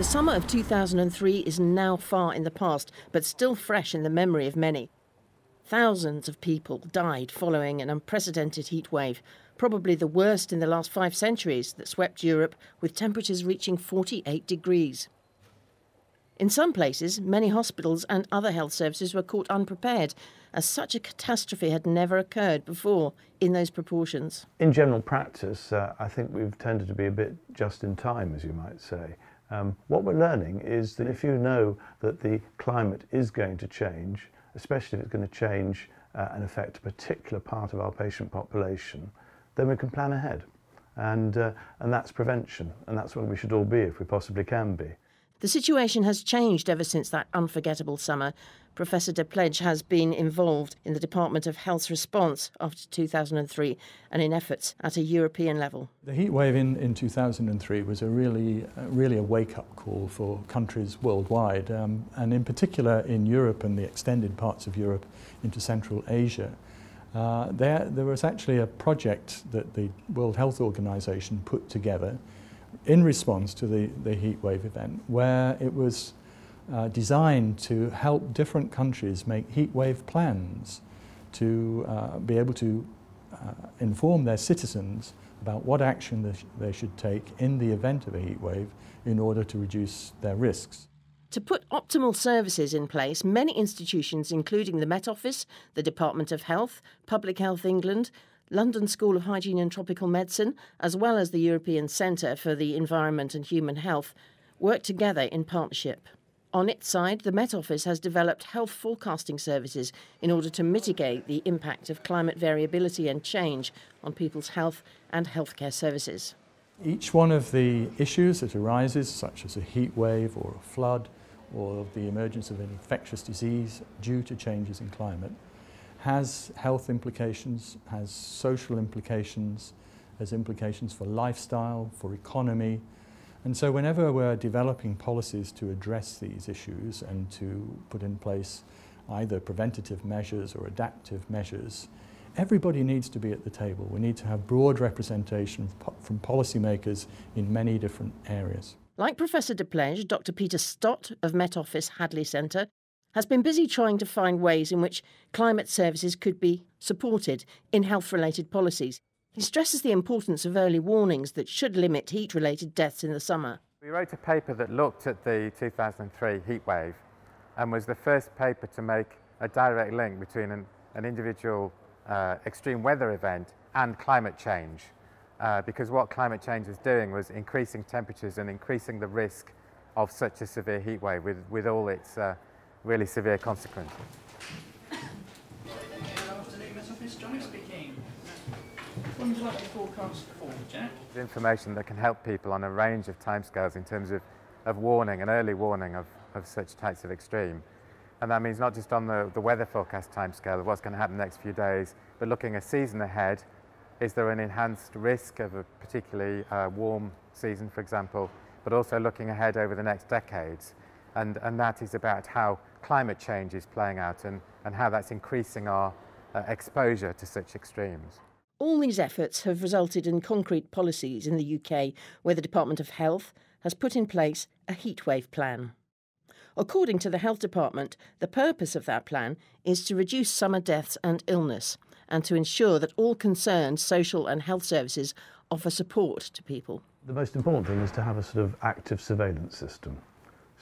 The summer of 2003 is now far in the past, but still fresh in the memory of many. Thousands of people died following an unprecedented heat wave, probably the worst in the last five centuries, that swept Europe with temperatures reaching 48 degrees. In some places, many hospitals and other health services were caught unprepared, as such a catastrophe had never occurred before in those proportions. In general practice, uh, I think we've tended to be a bit just in time, as you might say. Um, what we're learning is that if you know that the climate is going to change, especially if it's going to change uh, and affect a particular part of our patient population, then we can plan ahead. And, uh, and that's prevention, and that's where we should all be if we possibly can be. The situation has changed ever since that unforgettable summer. Professor De Plege has been involved in the Department of Health's response after 2003 and in efforts at a European level. The heat wave in, in 2003 was a really, uh, really a wake-up call for countries worldwide, um, and in particular in Europe and the extended parts of Europe into Central Asia. Uh, there, there was actually a project that the World Health Organization put together in response to the, the heat wave event, where it was uh, designed to help different countries make heat wave plans to uh, be able to uh, inform their citizens about what action they, sh they should take in the event of a heat wave in order to reduce their risks. To put optimal services in place, many institutions, including the Met Office, the Department of Health, Public Health England, London School of Hygiene and Tropical Medicine, as well as the European Centre for the Environment and Human Health, work together in partnership. On its side, the Met Office has developed health forecasting services in order to mitigate the impact of climate variability and change on people's health and healthcare services. Each one of the issues that arises, such as a heat wave or a flood, or the emergence of an infectious disease due to changes in climate, has health implications, has social implications, has implications for lifestyle, for economy. And so whenever we're developing policies to address these issues and to put in place either preventative measures or adaptive measures, everybody needs to be at the table. We need to have broad representation from policymakers in many different areas. Like Professor De Plege, Dr. Peter Stott of Met Office Hadley Centre has been busy trying to find ways in which climate services could be supported in health related policies. He stresses the importance of early warnings that should limit heat related deaths in the summer. We wrote a paper that looked at the 2003 heat wave and was the first paper to make a direct link between an, an individual uh, extreme weather event and climate change. Uh, because what climate change was doing was increasing temperatures and increasing the risk of such a severe heat wave with, with all its uh, really severe consequences. Information that can help people on a range of timescales in terms of, of warning and early warning of, of such types of extreme. And that means not just on the, the weather forecast timescale of what's going to happen the next few days, but looking a season ahead. Is there an enhanced risk of a particularly uh, warm season, for example, but also looking ahead over the next decades. And, and that is about how climate change is playing out and, and how that's increasing our uh, exposure to such extremes. All these efforts have resulted in concrete policies in the UK where the Department of Health has put in place a heatwave plan. According to the Health Department, the purpose of that plan is to reduce summer deaths and illness and to ensure that all concerned social and health services offer support to people. The most important thing is to have a sort of active surveillance system.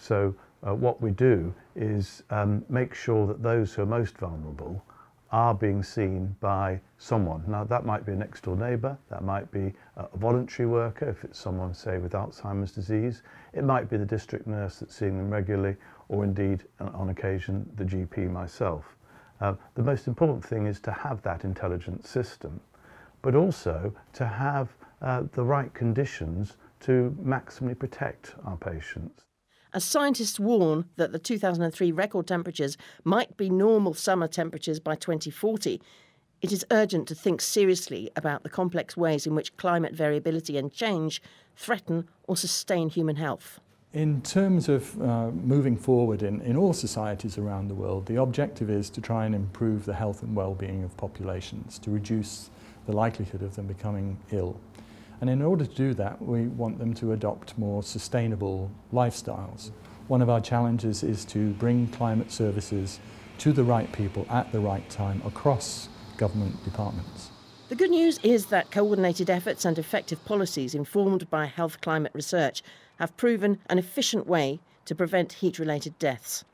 So uh, what we do is um, make sure that those who are most vulnerable are being seen by someone. Now that might be a next door neighbour, that might be a voluntary worker if it's someone say with Alzheimer's disease, it might be the district nurse that's seeing them regularly or indeed on occasion the GP myself. Uh, the most important thing is to have that intelligent system but also to have uh, the right conditions to maximally protect our patients. As scientists warn that the 2003 record temperatures might be normal summer temperatures by 2040, it is urgent to think seriously about the complex ways in which climate variability and change threaten or sustain human health. In terms of uh, moving forward in, in all societies around the world, the objective is to try and improve the health and well-being of populations, to reduce the likelihood of them becoming ill. And in order to do that, we want them to adopt more sustainable lifestyles. One of our challenges is to bring climate services to the right people at the right time across government departments. The good news is that coordinated efforts and effective policies informed by health climate research have proven an efficient way to prevent heat related deaths.